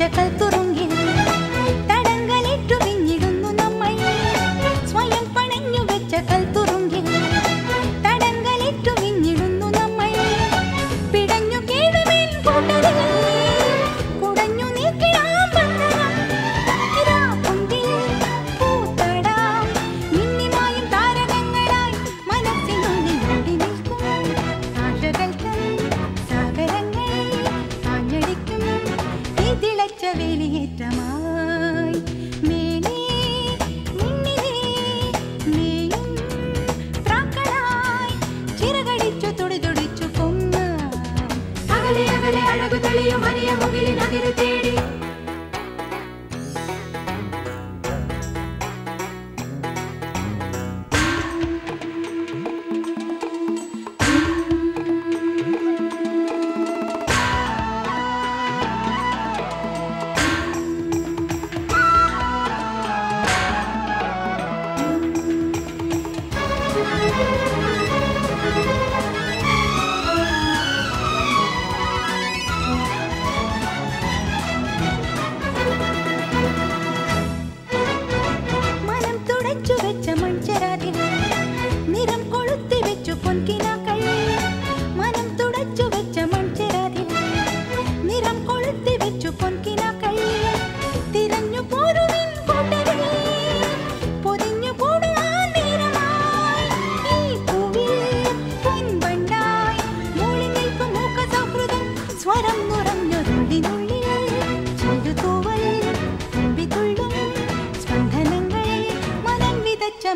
चकल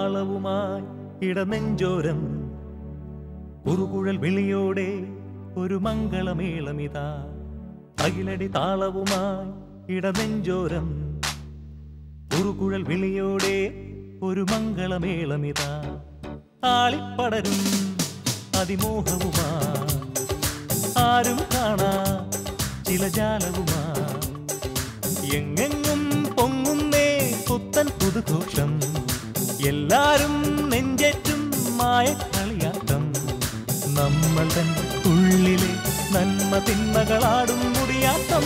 താളവുമായി ഇടനെഞ്ചോരം. കുറുകുഴൽ വിളിയോടെ ഒരു മംഗളമേളമിതാ. അകിലടി താളവുമായി ഇടനെഞ്ചോരം. കുറുകുഴൽ വിളിയോടെ ഒരു മംഗളമേളമിതാ. ആളിപ്പടരും അതിമോഹവുമാ ആരും കാണാ ചില ജാലവുമാ എങ്ങെങ്ങും പൊങ്ങുന്നേ പുത്തൻ പുതുഘോഷം എല്ലാരും നെഞ്ചേറ്റും മായ കളിയാട്ടം നമ്മൾ തൻ ഉള്ളിലെ നന്മ തിന്മകളാടും മുടിയാട്ടം.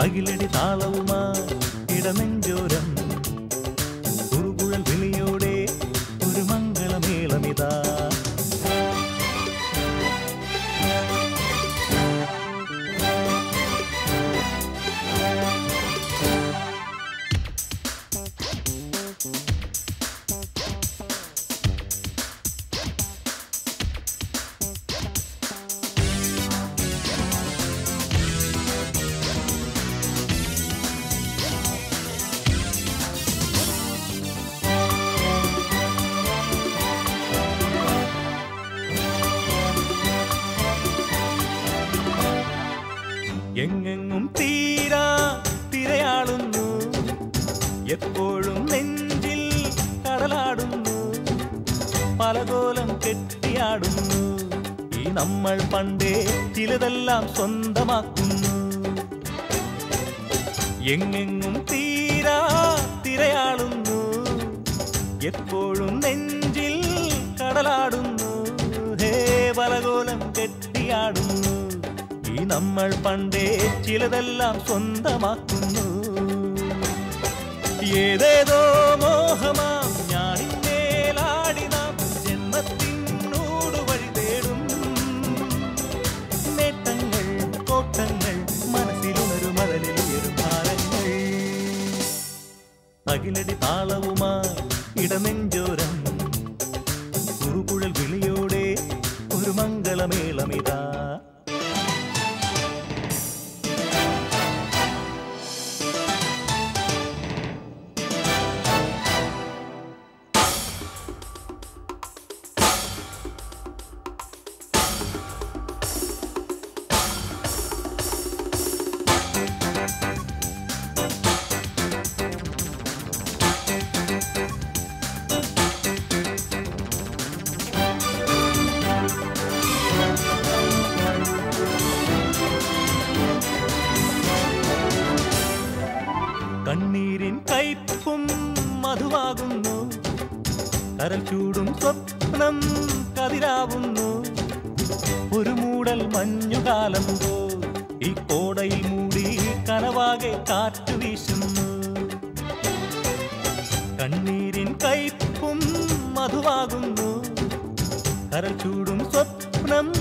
അകിലടി താളവുമാ ഇടനെഞ്ചോരം. കുറുകുഴൽ വിളിയോടെ ഒരു മംഗളമേളമിതാ. എപ്പോഴും നെഞ്ചിൽ കടലാടുന്നു. പലകോലം കെട്ടിയാടുന്നു. ഈ നമ്മൾ പണ്ടേ ചിലതെല്ലാം സ്വന്തമാക്കുന്നു. എങ്ങെങ്ങും തീരാ തിരയാളുന്നു. എപ്പോഴും നെഞ്ചിൽ കടലാടുന്നു. ഹേ പലകോലം കെട്ടിയാടുന്നു. ഈ നമ്മൾ പണ്ടേ ചിലതെല്ലാം സ്വന്തമാക്കുന്നു. ഏതേതോ മോഹമാം ഞാനിന്മേലാടി നാം ജന്മത്തിനോട് വഴി തേടും. നേട്ടങ്ങൾ കോട്ടങ്ങൾ മനസ്സിലുണരും ഉയരും ഭാരങ്ങൾ. തകിലടി കയ്പും മധുവാകുന്നു. കരൽ ചൂടും സ്വപ്നം കതിരാവുന്നു. ഒരു മൂടൽ മഞ്ഞുകാലം പോ ഈ കോടയിൽ മൂടി കനവാകെ കാറ്റു വീശുന്നു. കണ്ണീരിൻ കയ്പും മധുവാകുന്നു. കരൽ ചൂടും സ്വപ്നം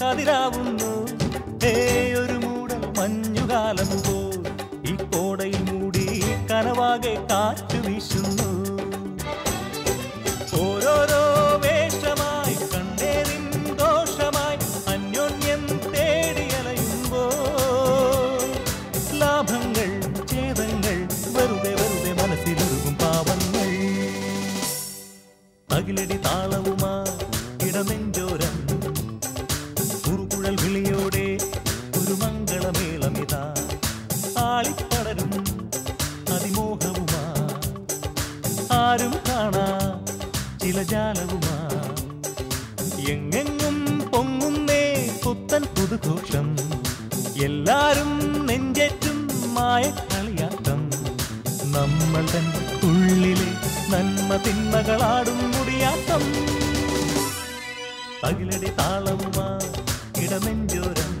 കതിരാവുന്നു. ഏ ഒരു മൂടൽ മഞ്ഞുകാലം പോ ഈ കോടയിൽ കനവാകെ കാറ്റു വീശുന്നു. ആരും കാണാ. ചില ജാലവുമാ. എങ്ങെങ്ങും പൊങ്ങുന്നേ പുത്തൻ പുതുഘോഷം. എല്ലാരും നെഞ്ചേറ്റും മായ കളിയാട്ടം നമ്മൾ തൻ ഉള്ളിലെ നന്മ തിന്മകളാടും മുടിയാട്ടം. തകിലടി താളവുമാ വിളി